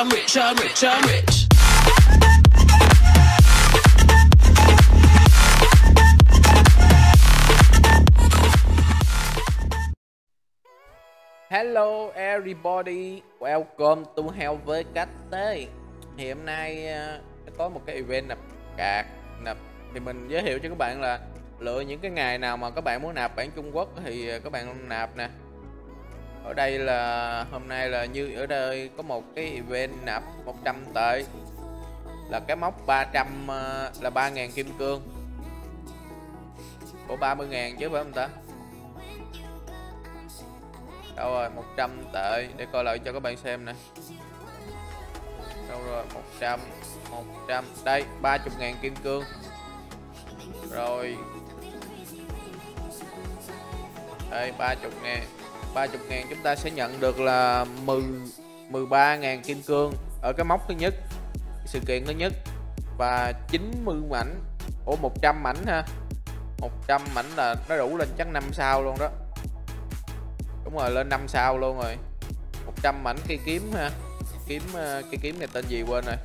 I'm rich, I'm rich, I'm rich. Hello everybody, welcome to Hell với cách tế. Thì hôm nay ờ, có một cái event nạp cạc nạp Thì mình giới thiệu cho các bạn là lựa những cái ngày nào mà các bạn muốn nạp bản Trung Quốc thì ờ, các bạn nạp nè. Ở đây là, hôm nay là như, ở đây có một cái event nạp 100 tệ. Là cái mốc 300 ờ, là 3.000 kim cương. Của 30.000 chứ phải không ta? đâu rồi 100 tệ. Để coi lại cho các bạn xem nè. Đâu rồi 100 100 đây 30.000 kim cương. Rồi. Đây 30 ngàn. 30 ngàn, chúng ta sẽ nhận được là 10 13 ngàn kim cương ở cái móc thứ nhất, sự kiện thứ nhất, và 90 mảnh, Ủa 100 mảnh ha. 100 mảnh là nó đủ lên chắc 5 sao luôn đó. Đúng rồi, lên 5 sao luôn rồi. 100 mảnh cây kiếm ha, kiếm ờ, cây kiếm này tên gì quên rồi,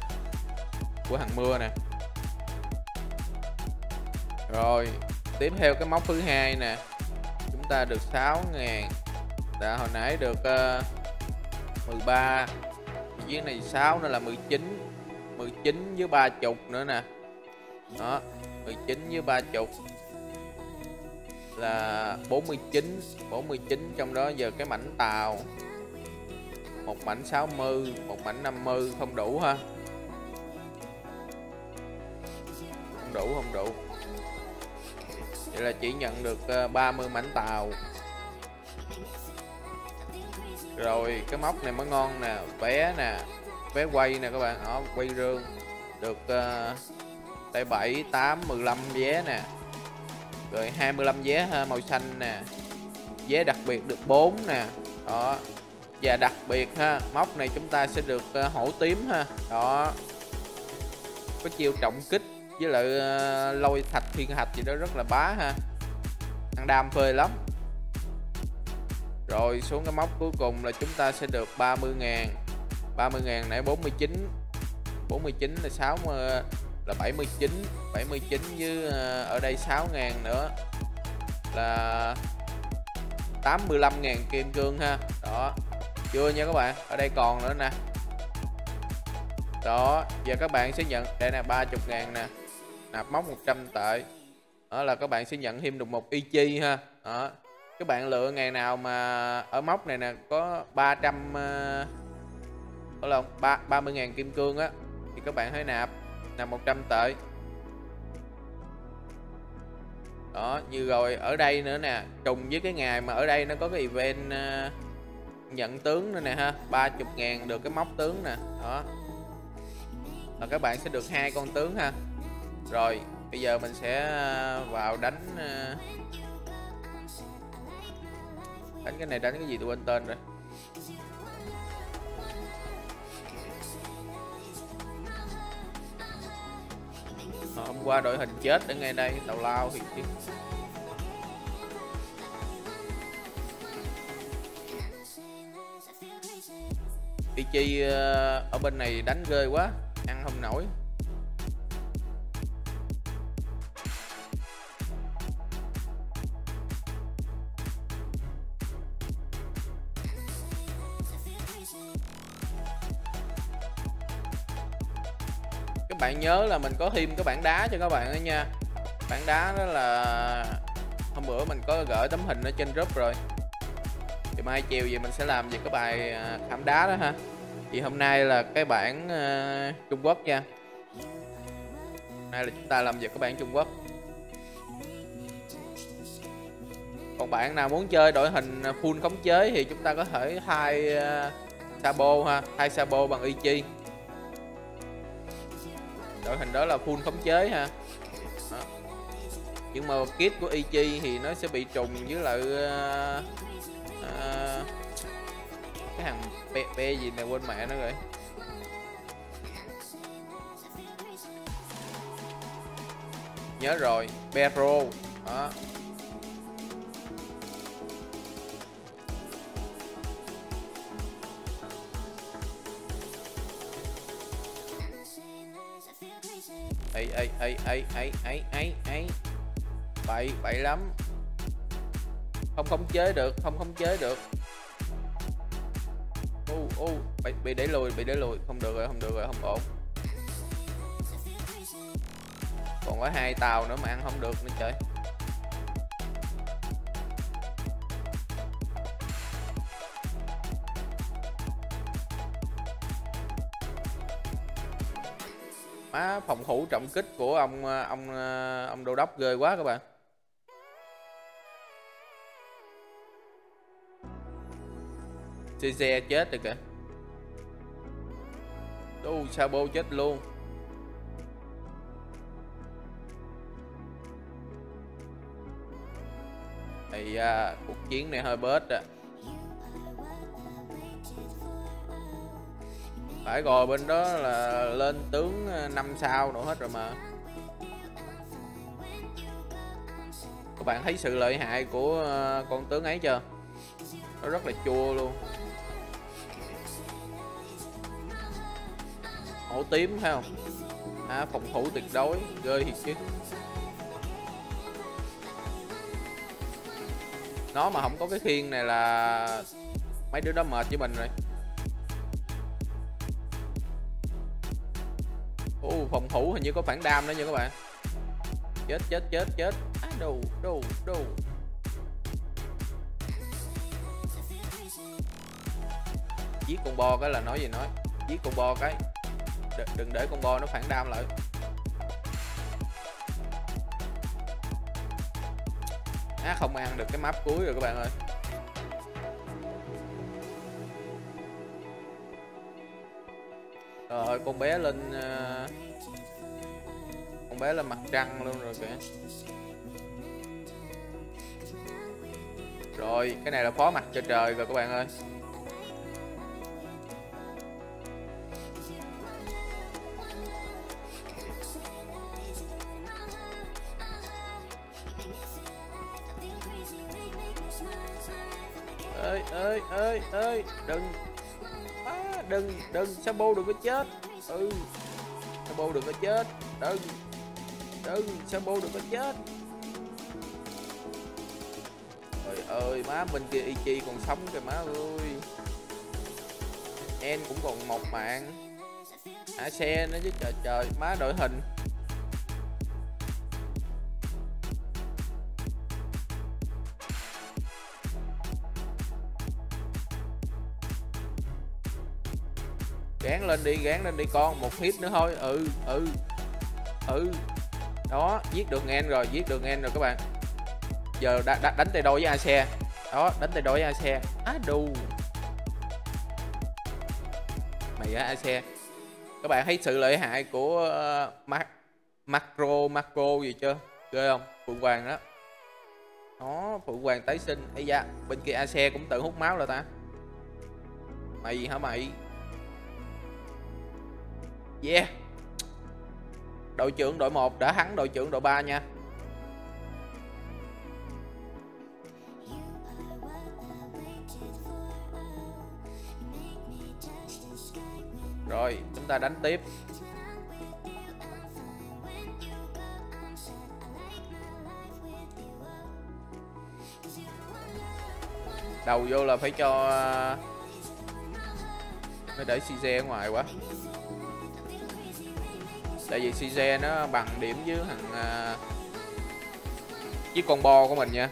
của thằng mưa nè. Rồi, tiếp theo cái móc thứ hai nè, chúng ta được 6 ngàn đã hồi nãy được uh, 13 dưới này 6 nữa là 19 19 với 30 nữa nè. Đó 19 với 30 là 49 49 trong đó giờ cái mảnh tàu. Một mảnh 60 một mảnh 50 không đủ ha. Không đủ không đủ. Vậy là chỉ nhận được ờ, 30 mảnh tàu rồi cái móc này mới ngon nè vé nè vé quay nè các bạn. Đó quay rương được uh, tay 7 8 15 vé nè. Rồi 25 vé ha, màu xanh nè. Vé đặc biệt được 4 nè. Đó và đặc biệt ha móc này chúng ta sẽ được uh, hổ tím ha. Đó có chiêu trọng kích với lại uh, lôi thạch thiên hạch gì đó rất là bá ha. Ăn đam phê lắm rồi xuống cái móc cuối cùng là chúng ta sẽ được 30 ngàn. 30 ngàn nãy 49 49 là 60 ờ, là 79 79 với ờ, ở đây 6 ngàn nữa là 85 ngàn kim cương ha. Đó. Chưa nha các bạn. Ở đây còn nữa nè. Đó. Giờ các bạn sẽ nhận, đây nè 30 ngàn nè. Nạp móc 100 tệ. Đó là các bạn sẽ nhận thêm được một y chi ha. Đó các bạn lựa ngày nào mà ở móc này nè có 300 uh, ờ, có là 3, 30 ngàn kim cương á thì các bạn hãy nạp là 100 tệ. Đó như rồi ở đây nữa nè trùng với cái ngày mà ở đây nó có cái event uh, nhận tướng nữa nè ha 30 ngàn được cái móc tướng nè đó. Là các bạn sẽ được hai con tướng ha. Rồi bây giờ mình sẽ ờ, vào đánh uh, đánh cái này đánh cái gì tôi quên tên rồi hôm qua đội hình chết ở ngay đây tàu lao thì chứ. Chi ờ, ở bên này đánh ghê quá, ăn không nổi. Các bạn nhớ là mình có thêm cái bảng đá cho các bạn đó nha. Bảng đá đó là hôm bữa mình có gửi tấm hình ở trên group rồi. Thì mai chiều gì mình sẽ làm về cái bài à, khám đá đó ha. Thì hôm nay là cái bản uh, à, Trung Quốc nha. Nay là chúng ta làm về cái bản Trung Quốc. Còn bạn nào muốn chơi đội hình full khống chế thì chúng ta có thể thay uh, à, Sabo ha thay Sabo bằng Ichi đội hình đó là full khống chế ha. Đó. nhưng mà kit của Ichi thì nó sẽ bị trùng với lại uh, uh, cái thằng pe pe gì này quên mẹ nó rồi. Nhớ rồi be đó. Ấy ấy ấy ấy ấy ấy ấy ấy bậy bậy lắm. Không khống chế được không khống chế được. U u bị, bị đẩy lùi bị đẩy lùi. Không được rồi không được rồi không ổn. Còn có hai tàu nữa mà ăn không được nữa trời. Má phòng thủ trọng kích của ông ờ, ông ờ, ông đô đốc ghê quá các bạn. Xe xe chết rồi kìa. Đu Sabo chết luôn? Thì à, cuộc chiến này hơi bớt à. Phải rồi bên đó là lên tướng ờ, năm sao nữa hết rồi mà. Các bạn thấy sự lợi hại của ờ, con tướng ấy chưa? Nó rất là chua luôn. Màu tím phải không? À, phòng thủ tuyệt đối ghê thiệt chứ. Nó mà không có cái khiên này là mấy đứa đó mệt với mình rồi. Phòng thủ hình như có phản đam nữa nha các bạn. Chết chết chết chết. Á đồ đồ đồ giết con bo cái là nói gì nói. Giết con bo cái. D đừng để con bo nó phản đam lại. Á không ăn được cái map cuối rồi các bạn ơi. Rồi con bé lên uh, con bé lên mặt trăng luôn rồi kìa. Rồi cái này là phó mặt cho trời rồi các bạn ơi. Ơi ơi ơi ơi đừng. À, đừng đừng Sabo đừng có chết. Ừ Sabo đừng có chết. Đừng đừng Sabo đừng có chết? Trời ơi, má bên kia Ichi còn sống kìa má ơi. En cũng còn một mạng. Hả xe nó chứ, trời trời, má đội hình. Gán lên đi, gán lên đi con, một hit nữa thôi. Ừ ừ ừ đó giết được en rồi giết được en rồi các bạn. Giờ đã, đã đánh tay đôi với xe đó đánh tay đôi với xe á đù. Mày á xe các bạn thấy sự lợi hại của uh, Mac macro macro gì chưa? Ghê không? Phượng hoàng đó. Đó phượng hoàng tái sinh. Ấy da bên kia a xe cũng tự hút máu rồi ta. Mày gì hả mày? Yeah. Đội trưởng đội 1 đã thắng đội trưởng đội 3 nha. Rồi, chúng ta đánh tiếp. Đầu vô là phải cho ờ, Mới để CZ ở ngoài quá tại vì CJ nó bằng điểm với thằng uh, với con bo của mình nha.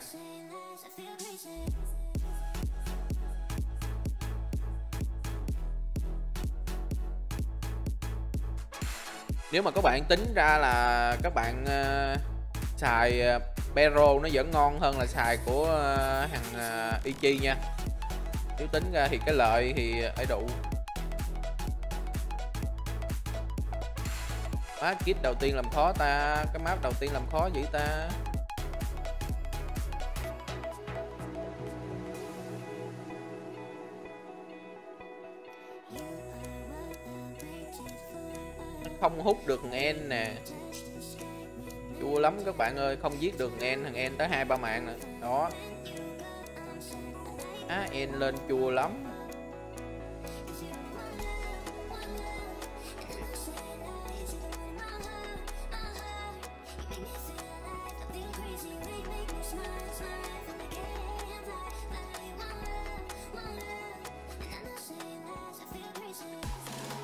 Nếu mà các bạn tính ra là các bạn uh, xài uh, Bero nó vẫn ngon hơn là xài của uh, hàng uh, Ichi nha. Nếu tính ra thì cái lợi thì ấy đủ. Má kit đầu tiên làm khó ta, Cái map đầu tiên làm khó vậy ta. Không hút được en nè. Chua lắm các bạn ơi, Không giết được en thằng en tới hai ba mạng nè. Đó. Á en lên chua lắm.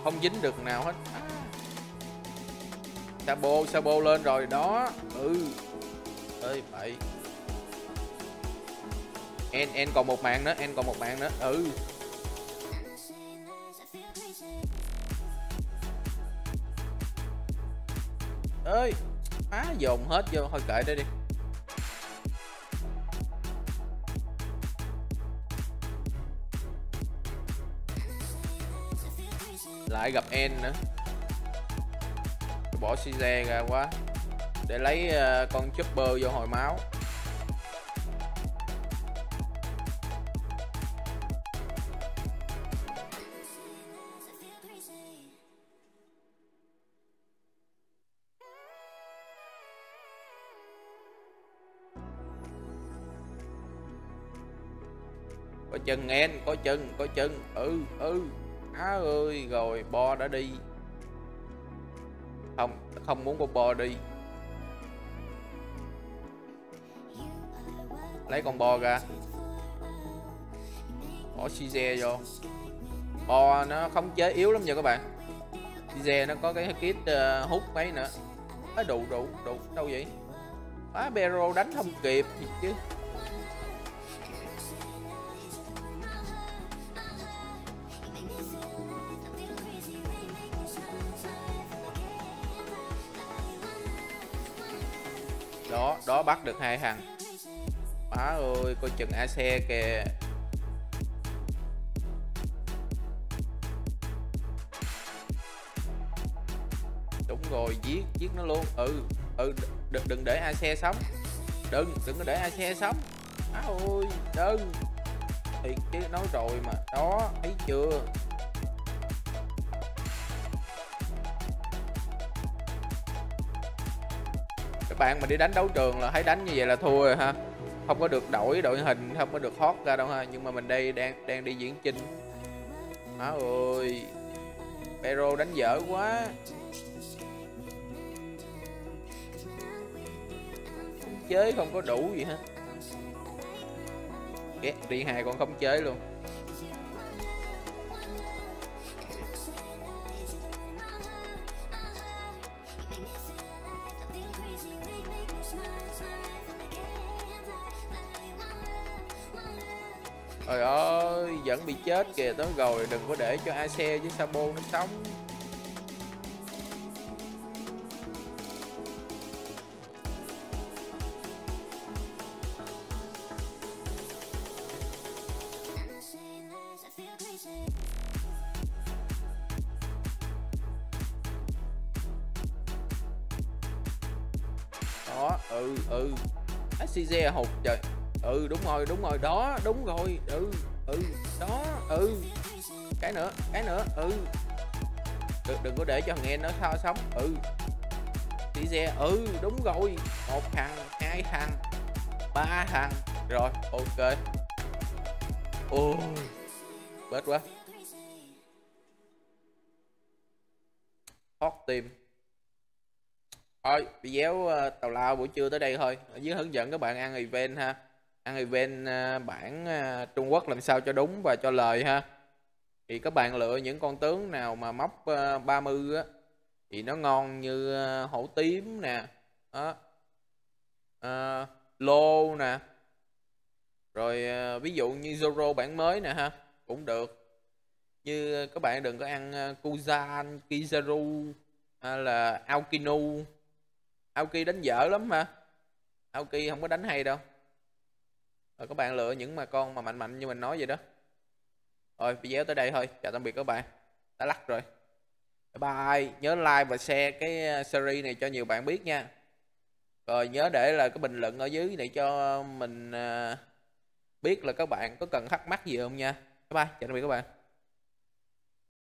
Không dính được nào hết. À. Sabo Sabo lên rồi, đó. Ừ. Ơi vậy en en còn một mạng nữa, en còn một mạng nữa. Ừ. Ơi á dồn hết vô, thôi kệ đây đi. Lại gặp en nữa. Bỏ xe ra quá. Để lấy uh, con chopper vô hồi máu. Có chân en có chân có chân. Ừ ừ ơi rồi bo đã đi. Không không muốn con bo đi. Lấy con bo ra. Bỏ Cize vô. Bo nó không chế yếu lắm nha các bạn. Cize nó có cái kit uh, hút mấy nữa. Á đủ đủ đủ. Đâu vậy? Á Bero đánh không kịp gì chứ. Bắt được hai thằng. Má ơi coi chừng a xe kìa. Đúng rồi giết giết nó luôn. Ừ ừ đừng, đừng để a xe sống. Đừng đừng có để a xe sống. Má ơi đừng. Thì chứ nói rồi mà. Đó thấy chưa? Bạn mà đi đánh đấu trường là thấy đánh như vậy là thua rồi ha. Không có được đổi đội hình, không có được hot ra đâu ha. Nhưng mà mình đây đang đang đi diễn chinh má ơi, Pero đánh dở quá. Chế không có đủ gì hết. Ghét đi hai con không chế luôn. Trời ơi, vẫn bị chết kìa tới rồi, đừng có để cho AC với Sabo nó sống. Đó, ừ, ừ. SCZ hụt trời ừ đúng rồi đúng rồi đó đúng rồi ừ ừ đó ừ. Cái nữa cái nữa ừ. Đừng, đừng có để cho thằng nghe nó sao sống ừ. Đi xe ừ đúng rồi. Một thằng hai thằng ba thằng. Rồi ok. Ôi bết quá. Hot tìm. Thôi video ờ, tào tàu lao buổi trưa tới đây thôi. Ở dưới hướng dẫn các bạn ăn event ha ăn event à, bản à, Trung Quốc làm sao cho đúng và cho lời ha. Thì các bạn lựa những con tướng nào mà móc à, 30 á thì nó ngon như hổ tím nè đó. À, lô nè. Rồi ví dụ như Zoro bản mới nè ha cũng được. Như các bạn đừng có ăn Kuzan, Kizaru hay là Aokinu. Aoki đánh dở lắm mà Aoki không có đánh hay đâu. Ờ, rồi các bạn lựa những mà con mà mạnh mạnh như mình nói vậy đó. Rồi, video tới đây thôi. Chào tạm biệt các bạn. Đã lắc rồi. Bye. Bye nhớ like và share cái ờ, series này cho nhiều bạn biết nha. Rồi, nhớ để là cái bình luận ở dưới để cho mình ờ, biết là các bạn có cần thắc mắc gì không nha. Bye bye. Chào tạm biệt các bạn.